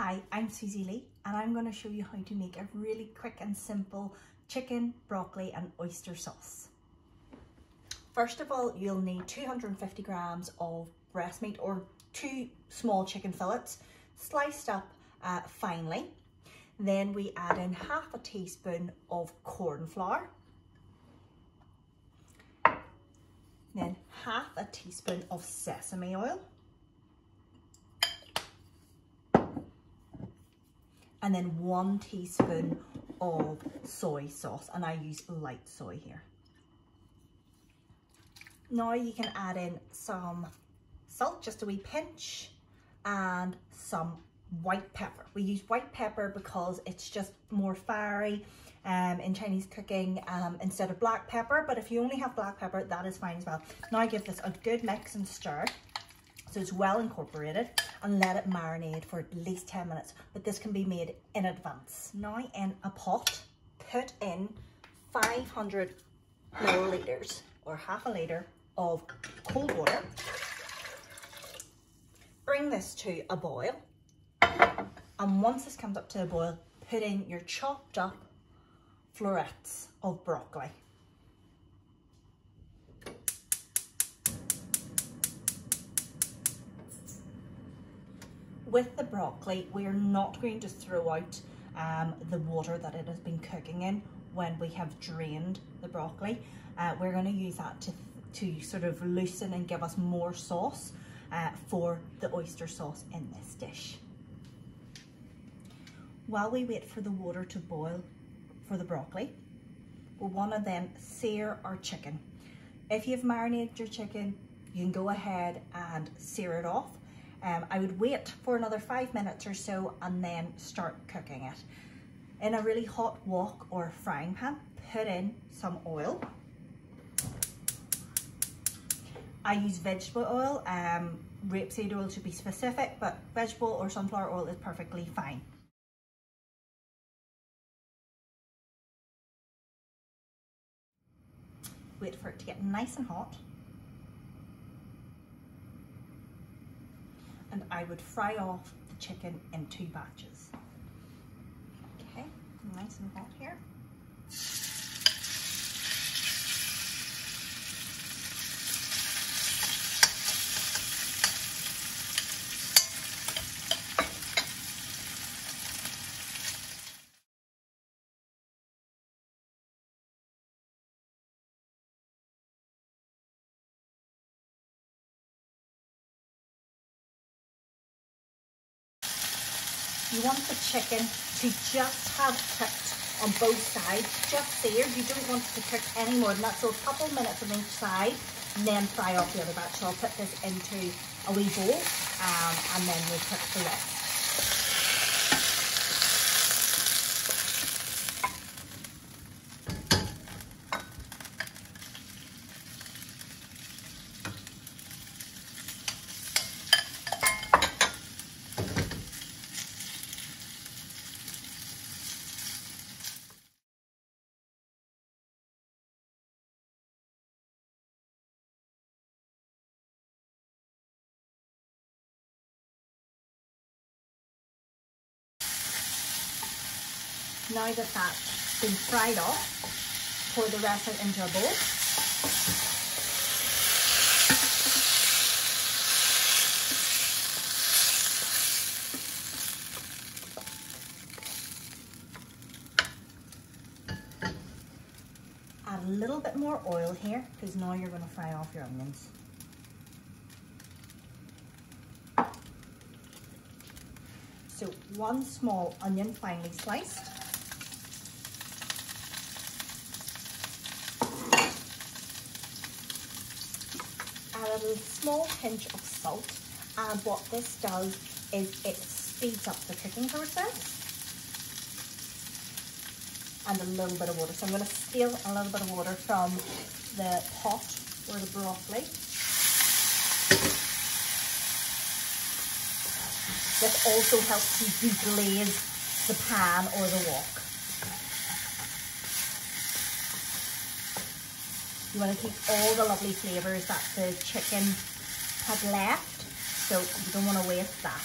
Hi, I'm Suzie Lee and I'm going to show you how to make a really quick and simple chicken, broccoli and oyster sauce. First of all, you'll need 250 grams of breast meat or two small chicken fillets sliced up uh, finely. Then we add in half a teaspoon of corn flour. Then half a teaspoon of sesame oil. And then one teaspoon of soy sauce and I use light soy here. Now you can add in some salt, just a wee pinch, and some white pepper. We use white pepper because it's just more fiery um, in Chinese cooking um, instead of black pepper, but if you only have black pepper, that is fine as well. Now I give this a good mix and stir so it's well incorporated and let it marinate for at least 10 minutes. But this can be made in advance. Now in a pot put in 500 milliliters or half a liter of cold water. Bring this to a boil. And once this comes up to a boil put in your chopped up florets of broccoli with the broccoli, we are not going to throw out um, the water that it has been cooking in when we have drained the broccoli. Uh, we're going to use that to, to sort of loosen and give us more sauce uh, for the oyster sauce in this dish. While we wait for the water to boil for the broccoli, we want to then sear our chicken. If you've marinated your chicken, you can go ahead and sear it off um, I would wait for another five minutes or so and then start cooking it. In a really hot wok or frying pan, put in some oil. I use vegetable oil, um, rapeseed oil to be specific, but vegetable or sunflower oil is perfectly fine. Wait for it to get nice and hot. And I would fry off the chicken in two batches. Okay, nice and hot here. You want the chicken to just have cooked on both sides, just seared. You don't want it to cook any more than that. So a couple minutes on each side, and then fry off the other batch. So I'll put this into a wee bowl, um, and then we'll cook the rest. Now that that's been fried off, pour the rest into a bowl. Add a little bit more oil here because now you're going to fry off your onions. So one small onion finely sliced. add a small pinch of salt and what this does is it speeds up the cooking process and a little bit of water. So I'm going to steal a little bit of water from the pot or the broccoli. This also helps to deglaze the pan or the wok. You want to keep all the lovely flavours that the chicken had left, so you don't want to waste that.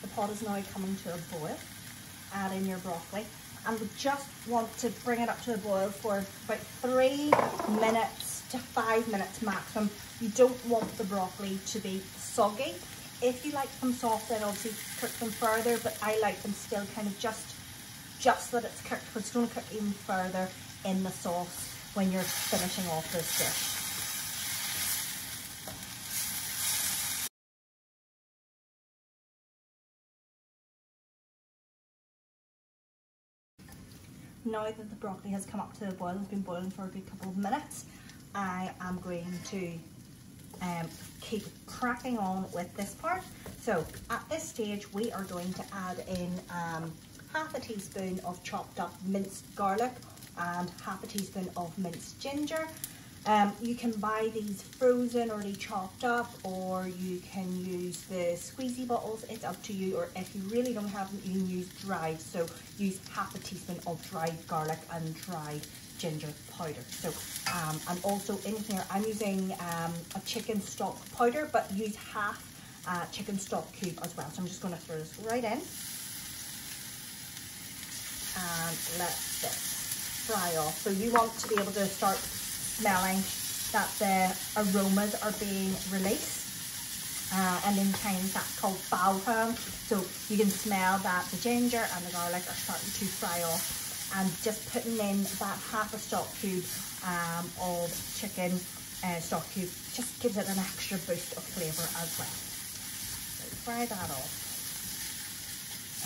The pot is now coming to a boil. Add in your broccoli and we just want to bring it up to a boil for about three minutes to five minutes maximum. You don't want the broccoli to be soggy. If you like them soft, then obviously cook them further, but I like them still kind of just, just that it's cooked, but it's going to cook even further in the sauce when you're finishing off this dish. Now that the broccoli has come up to the boil, it's been boiling for a good couple of minutes, I am going to um, keep cracking on with this part. So at this stage, we are going to add in um, half a teaspoon of chopped up minced garlic and half a teaspoon of minced ginger. Um, you can buy these frozen already chopped up or you can use the squeezy bottles, it's up to you. Or if you really don't have them, you can use dried. So use half a teaspoon of dried garlic and dried ginger powder. So, um, and also in here, I'm using um, a chicken stock powder, but use half uh, chicken stock cube as well. So I'm just gonna throw this right in. And let this fry off. So you want to be able to start smelling that the aromas are being released. Uh, and in Chinese that's called bao. So you can smell that the ginger and the garlic are starting to fry off and just putting in that half a stock cube um, of chicken uh, stock cube just gives it an extra boost of flavour as well. So fry that off.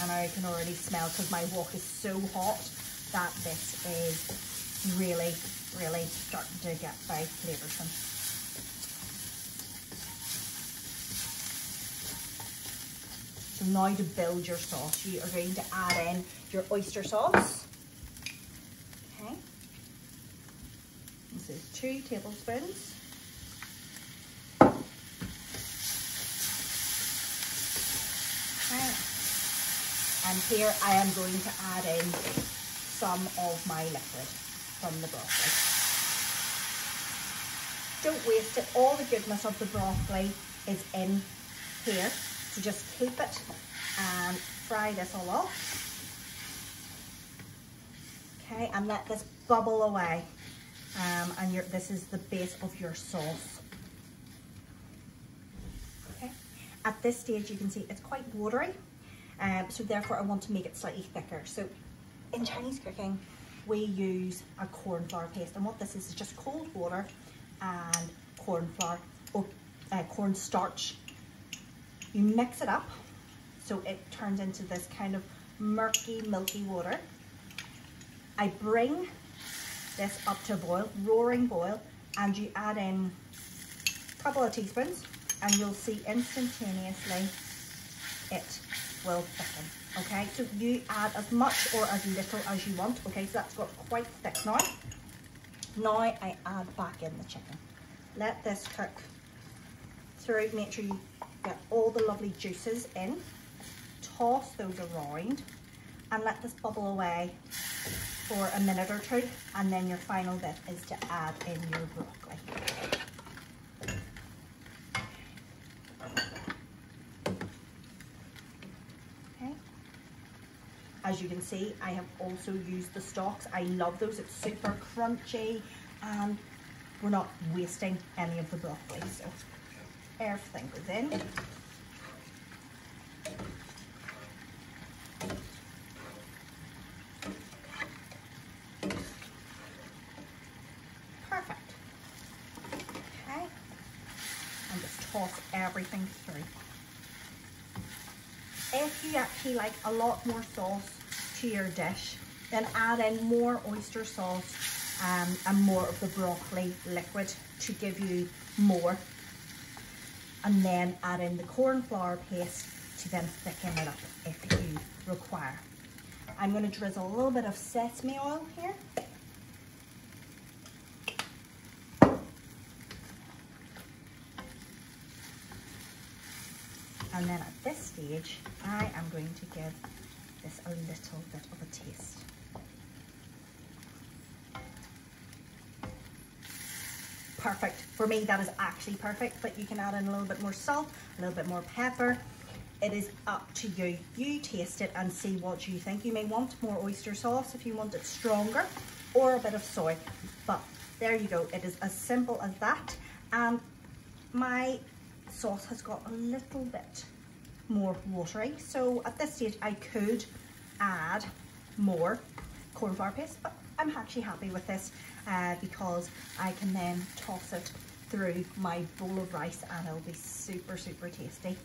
And I can already smell because my wok is so hot that this is really, really starting to get very flavoursome. So now to build your sauce, you are going to add in your oyster sauce. Is two tablespoons. And here I am going to add in some of my liquid from the broccoli. Don't waste it. All the goodness of the broccoli is in here. So just keep it and fry this all off. Okay, and let this bubble away um, and your, this is the base of your sauce. Okay. At this stage, you can see it's quite watery, um, so therefore I want to make it slightly thicker. So in Chinese cooking, we use a corn flour paste, and what this is is just cold water and corn flour or uh, corn starch. You mix it up so it turns into this kind of murky, milky water. I bring this up to a boil, roaring boil, and you add in a couple of teaspoons and you'll see instantaneously it will thicken. Okay, so you add as much or as little as you want. Okay, so that's got quite thick now. Now I add back in the chicken. Let this cook through. Make sure you get all the lovely juices in. Toss those around and let this bubble away for a minute or two and then your final bit is to add in your broccoli. Okay. As you can see, I have also used the stalks. I love those. It's super crunchy and we're not wasting any of the broccoli. So everything goes in. toss everything through. If you actually like a lot more sauce to your dish, then add in more oyster sauce um, and more of the broccoli liquid to give you more. And then add in the corn flour paste to then thicken it up if you require. I'm going to drizzle a little bit of sesame oil here. And then at this stage, I am going to give this a little bit of a taste. Perfect. For me, that is actually perfect, but you can add in a little bit more salt, a little bit more pepper. it is up to you. You taste it and see what you think. You may want more oyster sauce if you want it stronger or a bit of soy. But there you go. It is as simple as that. And my sauce has got a little bit more watery. So at this stage I could add more corn flour paste, but I'm actually happy with this uh, because I can then toss it through my bowl of rice and it'll be super, super tasty.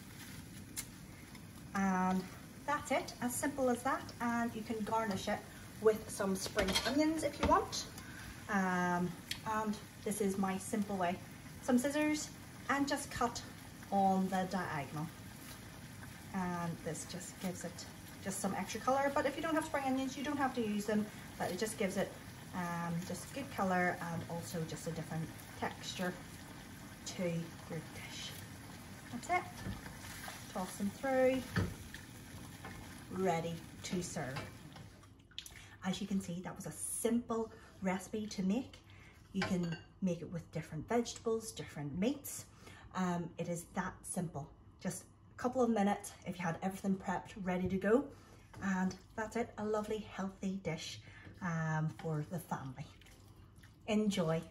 And that's it, as simple as that. And you can garnish it with some spring onions if you want. Um, and this is my simple way. Some scissors and just cut on the diagonal. And this just gives it just some extra color. But if you don't have spring onions, you don't have to use them, but it just gives it um, just good color and also just a different texture to your dish. That's it. Toss them through. Ready to serve. As you can see, that was a simple recipe to make. You can make it with different vegetables, different meats. Um, it is that simple. Just a couple of minutes if you had everything prepped, ready to go. And that's it, a lovely, healthy dish um, for the family. Enjoy.